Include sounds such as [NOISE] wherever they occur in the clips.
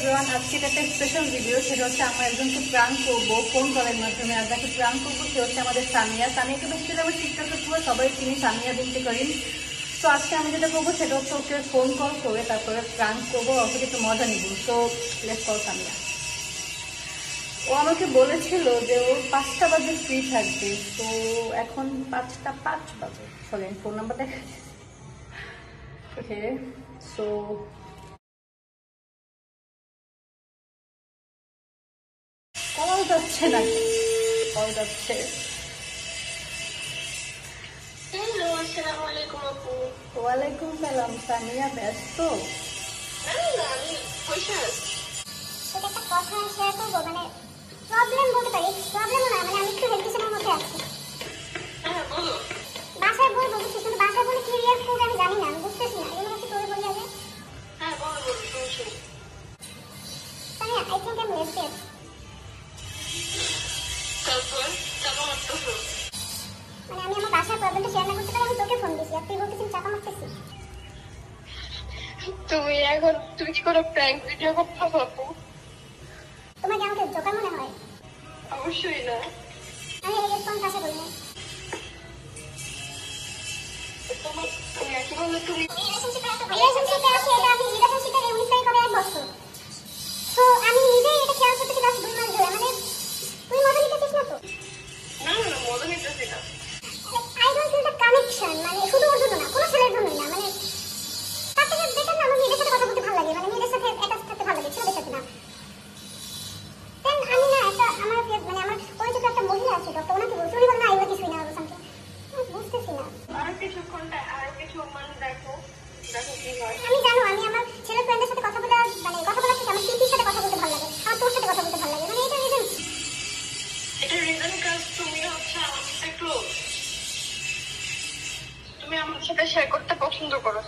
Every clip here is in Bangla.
এভরিওয়ান আজকে এটা একটা স্পেশাল ভিডিও সেটা হচ্ছে আমরা একজনকে প্রাণ করব ফোন কলের মাধ্যমে। আর যাকে প্রাণ করব, সে হচ্ছে আমাদের সামিয়া সামিয়াকে বেশি আমার টিকটকের পুরো সবাই চিনি সামিয়া বিনতে করিম। তো আজকে আমি যেটা করব, সেটা হচ্ছে ওকে ফোন কল করে তারপরে প্রাণ করব ওকে একটু মজা নিব। তো লেটস কল সামিয়া ও আমাকে বলেছিল যে ও পাঁচটা বাজে ফ্রি থাকবে। তো এখন পাঁচটা পাঁচ বাজে। চলেন ফোন নাম্বার দেখা ওকে সো আমি একটু হেলথিশনের মধ্যে আছি। হ্যাঁ বলো। বাসায় বলব বুঝছিস কিন্তু বাসায় বলে কি রিয়াক্ট করবে আমি জানি না আমি বুঝতেছি না। এই জন্য একটু তোরে বলি হ্যাঁ বলো বলো তুমি এখন তুমি কি কোনো প্র্যাঙ্ক ভিডিও করতে আপু তোমার কি আমাকে জোকার মনে হয়? অবশ্যই না। আমি এই রেসপন্স কাছে বলি না তোমার তুমি কি বলে তুমি রিলেশনশিপে আছো রিলেশনশিপে আমি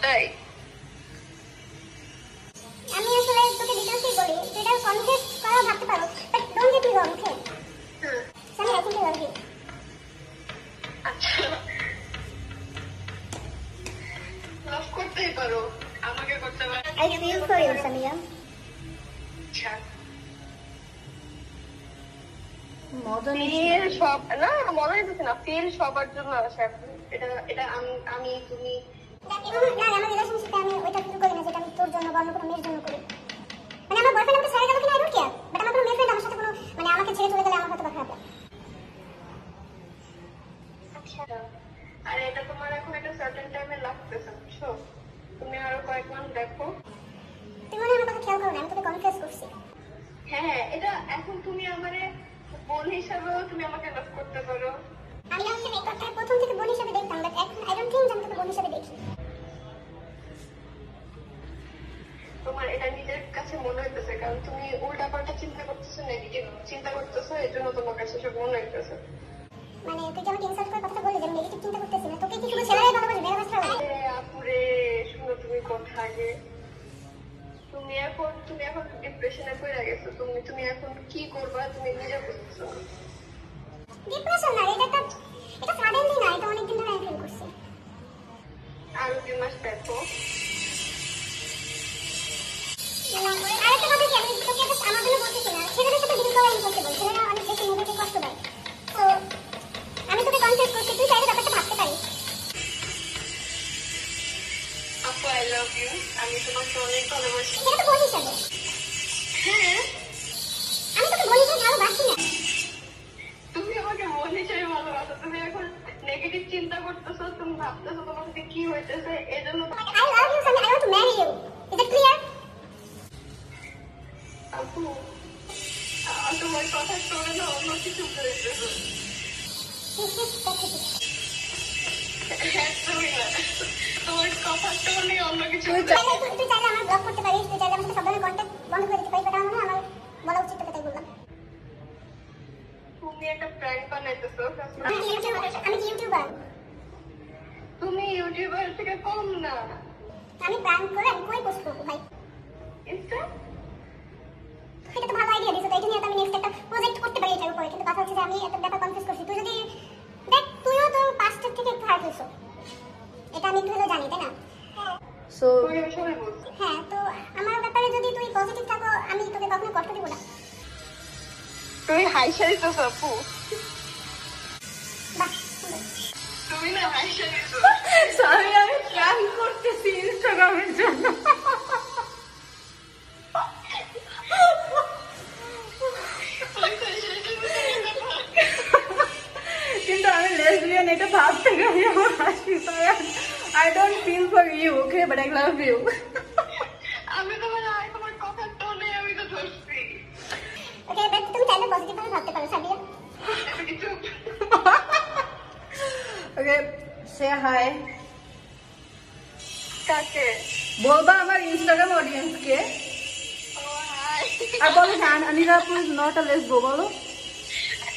তাই? আমি আসলে তোকে ডিটেলসই বলি? এটা কনফেস করা ভাবতে পারো but don't get me wrong okay Sami I think you love you আচ্ছা। লাভ করতেই পারো আমাকে করতে পারো। I feel for you Samia আচ্ছা। সব না মনে হইতেছে না ফিল সবার জন্য আসে এটা এটা আমি তুমি না আমার রিলেশনশিপে আমি ওইটা ফিল করি না যেটা আমি তোর জন্য বা অন্য কোনো মেয়ের জন্য করি। মানে আমার বয়ফ্রেন্ড আমাকে ছেড়ে গেল কিনা আই ডোন্ট কেয়ার বাট আমার কোনো মেয়ে ফ্রেন্ড আমার সাথে কোনো মানে আমাকে ছেড়ে চলে গেলে আমার হয়তো খারাপ লাগে। আচ্ছা আর এটা তোমার এখন একটা সার্টেন টাইমে লাগতেছে বুঝছ? তুমি আরও কয়েক মাস দেখো। মনে আমার কথা খেয়াল করো না আমি তোকে কনফেস করছি। হ্যাঁ এটা এখন তুমি আমারে বোন হিসাবেও তুমি আমাকে লাভ করতে পারো। আমি আসলে এই প্রথম থেকে বোন হিসাবে দেখতাম বাট এখন আই ডোন্ট থিঙ্ক আমি তোকে বোন হিসাবে দেখি। তোমার এটা নিজের কাছে মনে হইতেছে কারণ তুমি উল্টা পাল্টা চিন্তা করতেছো নেগেটিভ চিন্তা করতেছো এই জন্য তোমার কাছে সব মনে হইতেছে। মানে তুই যে ইনসাল্ট করে কথাটা বললি যে নেগেটিভ চিন্তা করতেছি না? তোকে কি শুধু ছেলেরাই ভালোবাসে মেয়েরা বাসা লাগে আপুরে শুনো তুমি কথা আগে। তুমি এখন তুমি এখন ডিপ্রেশনে পড়ে গেছো তুমি তুমি এখন কি করবা তুমি নিজে বুঝছ না। ডিপ্রেশন না এটা একটা এটা সাডেনলি না এটা অনেকদিন ধরে আমি ফিল করছি। আরও দুই মাস দেখো। আরেকটা কথা কি? আমি তোকে একটা আমার জন্য বলতেছি না। ছেলেদের সাথে ডিল করা ইম্পসিবল ছেলেরা অনেক বেশি নিজেকে কষ্ট পায় তো আমি তোকে কনফেস করছি। তুই চাইলে ব্যাপারটা ভাবতে পারিস। আপু আই লাভ ইউ আমি তোমাকে অনেক ভালোবাসি। সেটা তো বোন হিসাবে ভাবতেছো তোমার সাথে কি হইতেছে? এজন্য? আপু তোমার কথা শুনে না অন্য কিছু বলতেছো তোমার কথা শুনে অন্য কিছু বয়স থেকে কম না। আমি প্রাণ করে আমি কই বসবো ভাই। ইনস্টা এটা তো ভালো আইডিয়া দিছো তাই জন্য আমি নেক্সট একটা প্রজেক্ট করতে পারি এটার উপরে। কিন্তু কথা হচ্ছে যে আমি একটা ব্যাপার কনফিউজ করছি। তুই যদি দেখ তুইও তো পাস্টের থেকে একটু হার্ড হইছো এটা আমি একটু জানি তাই না? সো হ্যাঁ তো আমার ব্যাপারে যদি তুই পজিটিভ থাকো আমি তোকে কখনো কষ্ট দেব না। তুই হাই শেয়ার তো সপু বাহ তুমি না হাইসা দিতেছ [LAUGHS] আমি আমি প্ল্যান করতেছি ইনস্টাগ্রামের জন্য। কিন্তু আমি লেসবিয়ান এটা ভাব থেকে আমি আমার হাসি পায় I don't feel for you okay but I love you আমি তোমার আমি তো ধরছি। ওকে বাট তুমি চাইলে পজিটিভ ভাবতে পারো সাবিয়া। কিছু ওকে সে হাই কাকে? বলবা আমার ইনস্টাগ্রাম অডিয়েন্সকে ও হাই আর বলো হ্যাঁ অনিরা আপু নট লেসবো বলো।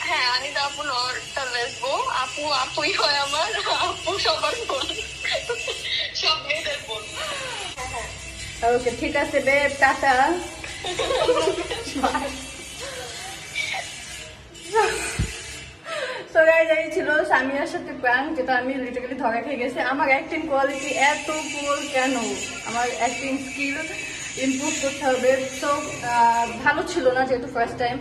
হ্যাঁ আমি তো আপু নটা লেসবো আপু আপুই হয় আমার আপু সবার বোন। সব মেয়েদের বোন। ওকে ঠিক আছে বে টাটা। [LAUGHS] সো গাইজ এই ছিল সামিয়ার সাথে প্র্যাঙ্ক যেটা আমি লিটারালি ধরা খেয়ে গেছি। আমার অ্যাক্টিং কোয়ালিটি এত পুর কেন? আমার অ্যাক্টিং স্কিল ইমপ্রুভ করতে হবে। সো ভালো ছিল না যেহেতু ফার্স্ট টাইম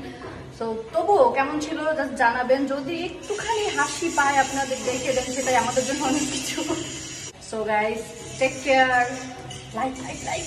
সো তবুও কেমন ছিল জাস্ট জানাবেন। যদি একটুখানি হাসি পায় আপনাদের দেখে দেন সেটাই আমাদের জন্য অনেক কিছু। So guys take care like like like